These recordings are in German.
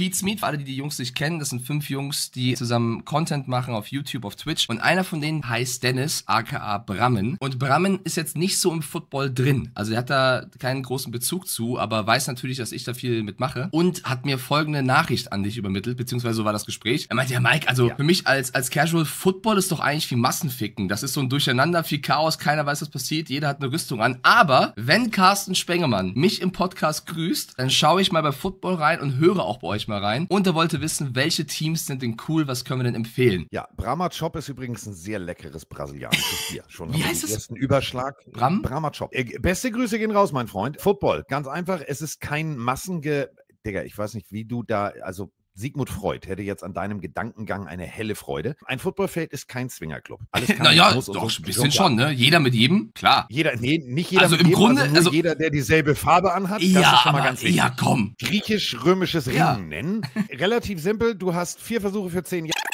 Pete's Meat, für alle, die die Jungs nicht kennen, das sind fünf Jungs, die zusammen Content machen auf YouTube, auf Twitch. Und einer von denen heißt Dennis, aka Brammen. Und Brammen ist jetzt nicht so im Football drin. Also er hat da keinen großen Bezug zu, aber weiß natürlich, dass ich da viel mitmache. Und hat mir folgende Nachricht an dich übermittelt, beziehungsweise so war das Gespräch. Er meinte, ja Mike, also ja. für mich als, als Casual Football ist doch eigentlich wie Massenficken. Das ist so ein Durcheinander, viel Chaos, keiner weiß, was passiert, jeder hat eine Rüstung an. Aber wenn Carsten Spengemann mich im Podcast grüßt, dann schaue ich mal bei Football rein und höre auch bei euch mal rein. Und er wollte wissen, welche Teams sind denn cool, was können wir denn empfehlen? Ja, Brahma Chop ist übrigens ein sehr leckeres brasilianisches Bier. Schon Wie heißt es? ersten Überschlag. Bram? Brahma Chop. Äh, beste Grüße gehen raus, mein Freund. Football, ganz einfach. Es ist kein Massenge... Digga, ich weiß nicht, wie du da, also Sigmund Freud hätte jetzt an deinem Gedankengang eine helle Freude. Ein Footballfeld ist kein Swingerclub. naja, doch, so ein bisschen schon, ne? Jeder mit jedem, klar. Jeder, nee, nicht jeder also mit im jedem, Grunde, also, also jeder, der dieselbe Farbe anhat. Ja, das ist schon mal aber, ja, komm. Griechisch-römisches Ringen Ja. nennen. Relativ simpel. Du hast vier Versuche für zehn Jahre.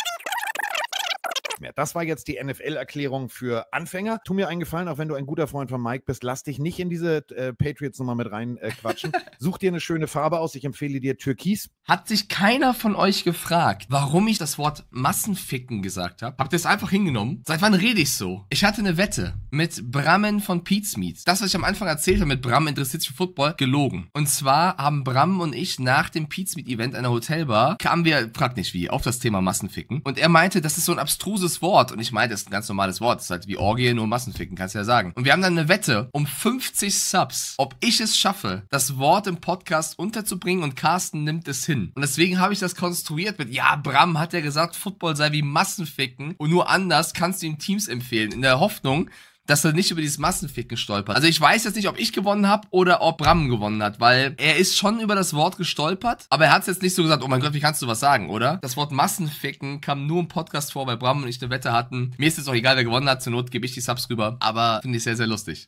Mehr. Das war jetzt die NFL-Erklärung für Anfänger. Tu mir einen Gefallen, auch wenn du ein guter Freund von Mike bist, lass dich nicht in diese äh, Patriots-Nummer mit rein äh. Such dir eine schöne Farbe aus. Ich empfehle dir Türkis. Hat sich keiner von euch gefragt, warum ich das Wort Massenficken gesagt habe? Habt ihr es einfach hingenommen? Seit wann rede ich so? Ich hatte eine Wette mit Brammen von Pete's Meat. Das, was ich am Anfang erzählt habe mit Bram interessiert sich für Football, gelogen. Und zwar haben Bram und ich nach dem Pete's Meat Event einer Hotelbar, kamen wir, frag nicht wie, auf das Thema Massenficken. Und er meinte, das ist so ein abstruses Wort. Und ich meinte, das ist ein ganz normales Wort. Das ist halt wie Orgie, nur Massenficken, kannst du ja sagen. Und wir haben dann eine Wette um 50 Subs, ob ich es schaffe, das Wort im Podcast unterzubringen und Carsten nimmt es hin. Und deswegen habe ich das konstruiert mit, ja, Bram hat ja gesagt, Football sei wie Massenficken und nur anders kannst du ihm Teams empfehlen. In der Hoffnung, dass er nicht über dieses Massenficken stolpert. Also ich weiß jetzt nicht, ob ich gewonnen habe oder ob Bram gewonnen hat, weil er ist schon über das Wort gestolpert, aber er hat es jetzt nicht so gesagt, oh mein Gott, wie kannst du was sagen, oder? Das Wort Massenficken kam nur im Podcast vor, weil Bram und ich eine Wette hatten. Mir ist jetzt auch egal, wer gewonnen hat, zur Not gebe ich die Subs rüber, aber finde ich sehr, sehr lustig.